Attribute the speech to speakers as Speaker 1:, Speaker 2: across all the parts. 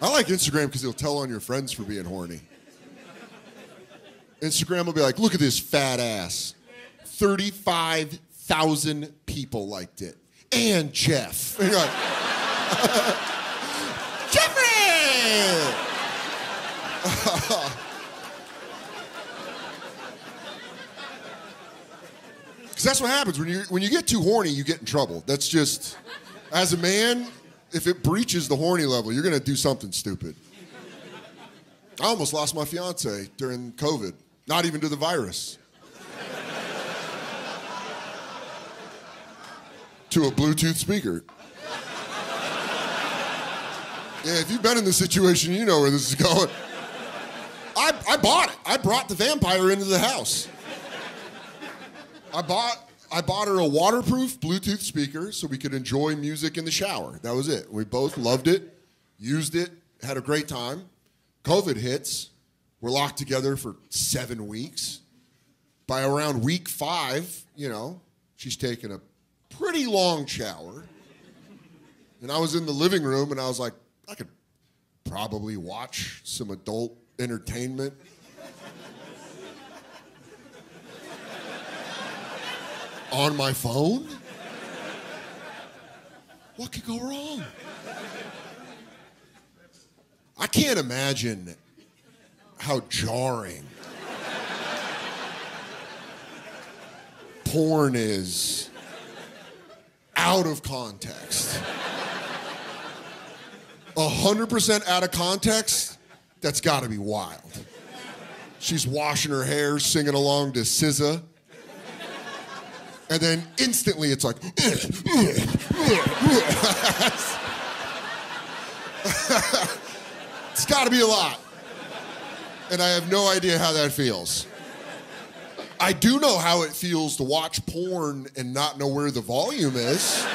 Speaker 1: I like Instagram because it'll tell on your friends for being horny. Instagram will be like, look at this fat ass. 35,000 people liked it. And Jeff. And you're like, Jeffrey! Because that's what happens when you when you get too horny, you get in trouble. That's just, as a man, if it breaches the horny level, you're gonna do something stupid. I almost lost my fiance during COVID. Not even to the virus. to a Bluetooth speaker. Yeah, if you've been in this situation, you know where this is going. I, I bought it. I brought the vampire into the house. I bought I bought her a waterproof Bluetooth speaker so we could enjoy music in the shower. That was it. We both loved it, used it, had a great time. COVID hits. We're locked together for seven weeks. By around week five, you know, she's taken a pretty long shower. And I was in the living room and I was like, I could probably watch some adult entertainment on my phone? What could go wrong? I can't imagine how jarring porn is out of context. A hundred percent out of context, that's gotta be wild. She's washing her hair, singing along to SZA. And then instantly it's like, eh, eh, eh, it's gotta be a lot. And I have no idea how that feels. I do know how it feels to watch porn and not know where the volume is.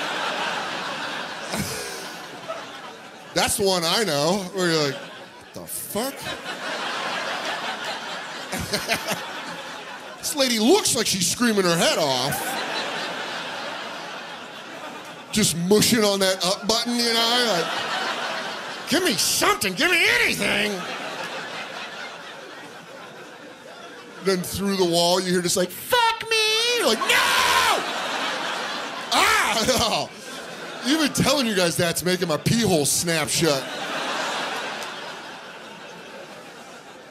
Speaker 1: That's the one I know, where you're like, the fuck? this lady looks like she's screaming her head off. Just mushing on that up button, you know? Like, give me something, give me anything. Then through the wall, you hear just like, fuck me! You're like, no! Ah! No. Even telling you guys that's making my pee hole snap shut.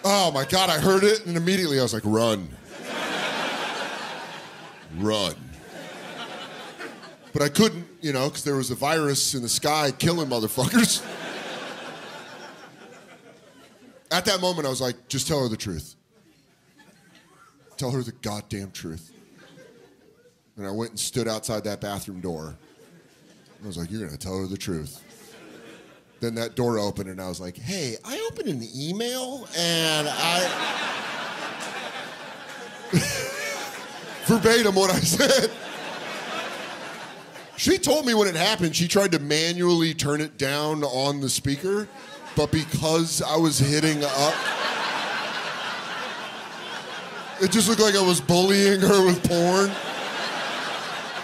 Speaker 1: Oh my God, I heard it, and immediately I was like, run. run. But I couldn't, you know, because there was a virus in the sky killing motherfuckers. At that moment, I was like, just tell her the truth. Tell her the goddamn truth. And I went and stood outside that bathroom door. I was like, You're going to tell her the truth. Then that door opened, and I was like, Hey, I opened an email, and I. Verbatim what I said. She told me when it happened, she tried to manually turn it down on the speaker, but because I was hitting up, it just looked like I was bullying her with porn.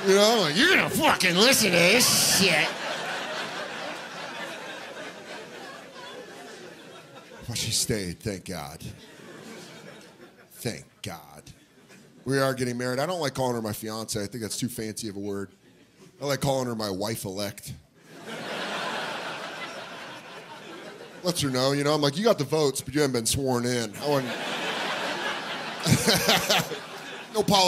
Speaker 1: You know, like, you're gonna fucking listen to this shit. Well, she stayed, thank God. Thank God. We are getting married. I don't like calling her my fiance. I think that's too fancy of a word. I like calling her my wife elect. Lets her know, you know, I'm like, you got the votes, but you haven't been sworn in. I wouldn't. no politics.